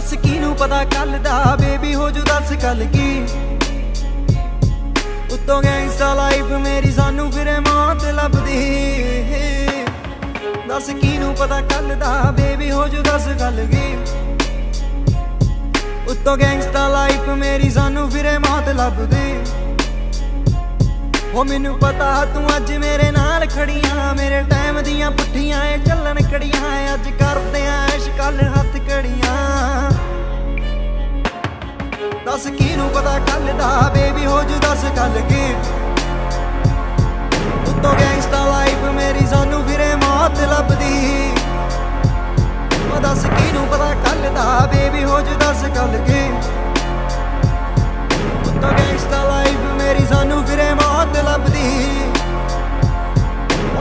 ਕਿਨੂੰ ਪਤਾ ਕੱਲ ਦਾ? ਬੇਬੀ ਹੋ ਜੂ ਦੱਸ ਕੱਲ ਕੀ? ਉੱਤੋਂ ਗੈਂਗਸਟਰ ਲਾਈਫ ਮੇਰੀ ਸਾਨੂੰ ਫਿਰੇ ਮੌਤ ਲੱਭਦੀ। ਦੱਸ ਕਿਨੂੰ ਪਤਾ ਕੱਲ ਦਾ? ਬੇਬੀ ਹੋ ਜੂ ਦੱਸ ਕੱਲ ਕੀ? ਉੱਤੋਂ ਗੈਂਗਸਟਰ ਲਾਈਫ ਮੇਰੀ ਸਾਨੂੰ ਫਿਰੇ ਮੌਤ ਲੱਭਦੀ। ਉਹ ਮੈਨੂੰ ਪਤਾ ਤੂੰ ਅੱਜ ਮੇਰੇ ਨਾਲ ਖੜੀਆਂ, ਮੇਰੇ ਟਾਈਮ ਦੀਆਂ ਪੁੱਠੀਆਂ ਏ ਚੱਲਣ ਕੜੀਆਂ ਦੱਸ ਕਿਨੂੰ ਪਤਾ ਕੱਲ ਦਾ ਬੇਬੀ ਹੋ ਜੂ, ਦੱਸ ਕੱਲ ਕੀ। ਉੱਤੋਂ ਗੈਂਗਸਟਰ ਲਾਈਫ ਮੇਰੀ ਸਾਨੂੰ ਫਿਰੇ ਮੌਤ ਲੱਭਦੀ। ਉਹ ਦੱਸ ਕਿਨੂੰ ਪਤਾ ਕੱਲ ਦਾ ਬੇਬੀ ਹੋ ਜੂ, ਦੱਸ ਕੱਲ ਕੀ। ਉੱਤੋਂ ਗੈਂਗਸਟਰ ਲਾਈਫ ਮੇਰੀ ਸਾਨੂੰ ਫਿਰੇ ਮੌਤ ਲੱਭਦੀ।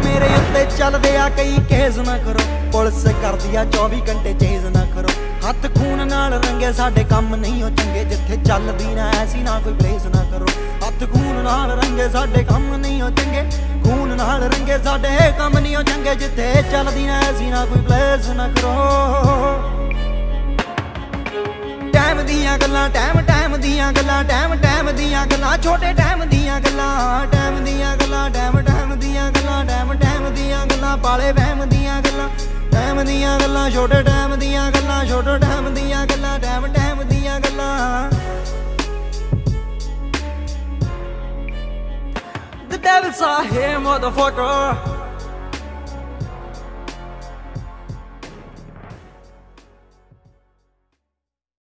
ਮੇਰੇ ਉੱਤੇ ਚੱਲਦੇ ਆ ਕਈ ਕੇਸ ਨਾ ਕਰੋ। ਪੁਲਿਸ ਕਰਦੀ ਆ 24 ਘੰਟੇ ਚੇਜ਼ ਨਾ ਕਰੋ। ਹੱਥ ਖੂਨ ਨਾਲ ਰੰਗੇ ਸਾਡੇ ਕੰਮ ਨਹੀਂ ਹੋ ਚੰਗੇ ਜਿੱਥੇ ਚੱਲਦੀ ਨਾ ਐਸੀ ਨਾ ਕੋਈ ਪਲੇਸ ਨਾ ਕਰੋ। ਹੱਥ ਖੂਨ ਨਾਲ ਰੰਗੇ ਸਾਡੇ ਕੰਮ ਨਹੀਂ ਹੋ ਚੰਗੇ। ਖੂਨ ਨਾਲ ਰੰਗੇ ਸਾਡੇ ਕੰਮ ਨਹੀਂ ਹੋ ਚੰਗੇ ਜਿੱਥੇ ਚੱਲਦੀ ਨਾ ਐਸੀ ਨਾ ਕੋਈ ਪਲੇਸ ਨਾ ਕਰੋ। ਟਾਈਮ ਦੀਆਂ ਗੱਲਾਂ ਟਾਈਮ ਟਾਈਮ ਦੀਆਂ ਗੱਲਾਂ ਟਾਈਮ ਟਾਈਮ ਦੀਆਂ ਗੱਲਾਂ, ਛੋਟੇ ਟਾਈਮ ਦੀਆਂ ਗੱਲਾਂ ਟਾਈਮ ਦੀਆਂ ਗੱਲਾਂ ਟਾਈਮ ਟਾਈਮ ਦੀਆਂ ਗੱਲਾਂ ਟਾਈਮ ਟਾਈਮ ਦੀਆਂ ਗੱਲਾਂ, ਪਾਲੇ ਵਹਿਮ ਦੀਆਂ ਗੱਲਾਂ। ਟਾਈਮ ਦੀਆਂ ਗੱਲਾਂ ਛੋਟੇ ਟਾਈਮ ਦੀਆਂ ਗੱਲਾਂ ਛੋਟੇ ਟਾਈਮ ਦੀਆਂ ਗੱਲਾਂ ਟਾਈਮ ਟਾਈਮ ਦੀਆਂ ਗੱਲਾਂ। The devil saw him, motherfucker